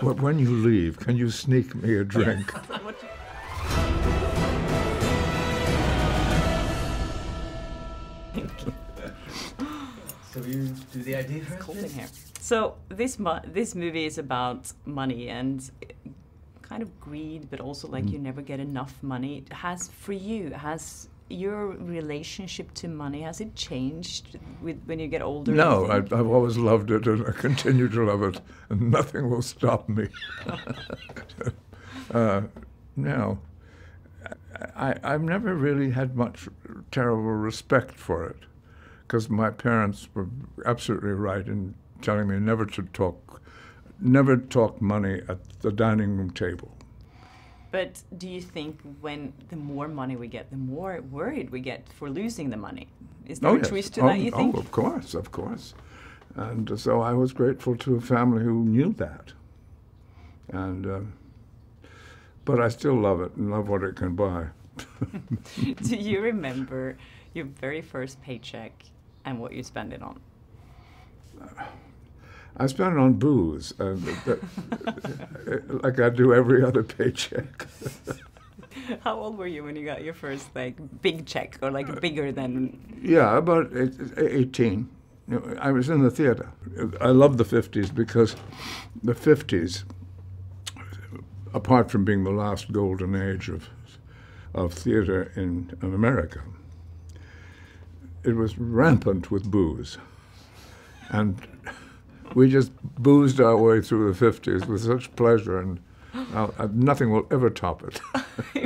when you leave, can you sneak me a drink? So you do the idea first? Cold in here. So this mo- this movie is about money and eh, kind of greed, but also like mm. you never get enough money. It Has for you has your relationship to money has it changed with when you get older? No, I, I've always loved it and I continue to love it, and nothing will stop me. uh, no, I, I've never really had much terrible respect for it because my parents were absolutely right in telling me never to talk, never talk money at the dining room table. But do you think when the more money we get, the more worried we get for losing the money? Is there a yes. twist to oh, that? You think? Oh, of course, of course. And so I was grateful to a family who knew that. And, uh, but I still love it and love what it can buy. do you remember your very first paycheck and what you spend it on? I spent it on booze, uh, that, like I do every other paycheck. How old were you when you got your first like big check or like uh, bigger than? Yeah, about 18. You know, I was in the theater. I love the 50s because the 50s, apart from being the last golden age of, of theater in, in America, it was rampant with booze. And we just boozed our way through the 50s with such pleasure, and nothing will ever top it.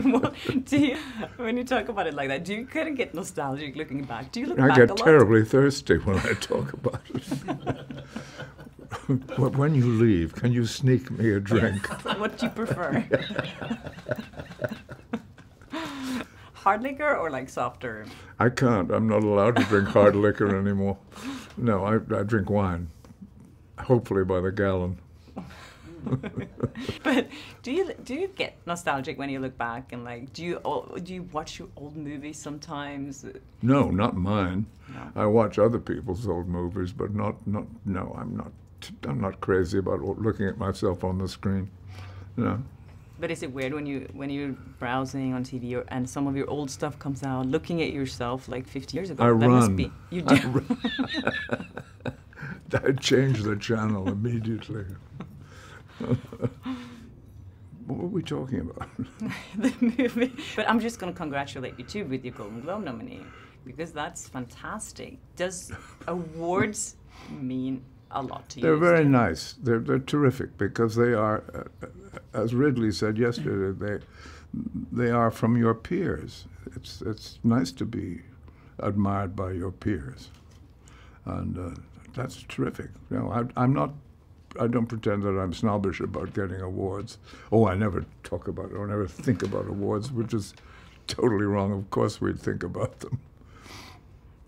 Well, do you, when you talk about it like that, do you kind of get nostalgic looking back? Do you look I back get a lot? terribly thirsty when I talk about it. But when you leave, can you sneak me a drink? What do you prefer? Hard liquor or like softer? I can't. I'm not allowed to drink hard liquor anymore. No, I, I drink wine, hopefully by the gallon. But do you do you get nostalgic when you look back and like do you do you watch your old movies sometimes? No, not mine. No. I watch other people's old movies, but not not. No, I'm not. I'm not crazy about looking at myself on the screen. No. But is it weird when you when you're browsing on TV or, and some of your old stuff comes out, looking at yourself like 50 years ago? I that must run. be you do. I run. I change the channel immediately. what were we talking about? the movie. But I'm just going to congratulate you too with your Golden Globe nominee because that's fantastic. Does awards mean a lot to you? They're very still? nice. They're, they're terrific because they are, uh, as Ridley said yesterday, they, they are from your peers. It's, it's nice to be admired by your peers. And uh, that's terrific. You know, I, I'm not, I don't pretend that I'm snobbish about getting awards. Oh, I never talk about it or never think about awards, which is totally wrong. Of course we'd think about them.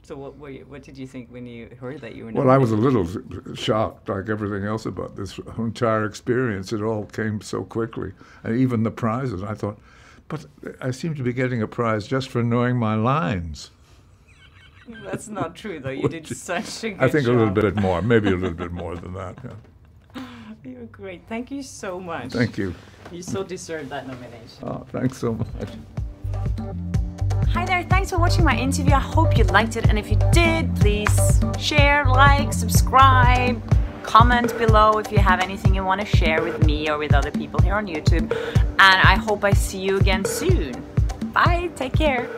So what were you, what did you think when you heard that you were? Well, I was a little shocked, like everything else about this entire experience. It all came so quickly, and even the prizes. I thought, but I seem to be getting a prize just for knowing my lines. That's not true though. You did such a good I think a little bit more, maybe a little bit more than that. Yeah. You're great. Thank you so much. Thank you. You so deserve that nomination. Oh, thanks so much. Hi there, thanks for watching my interview. I hope you liked it, and if you did, please share, like, subscribe, comment below if you have anything you want to share with me or with other people here on YouTube. And I hope I see you again soon. Bye, take care.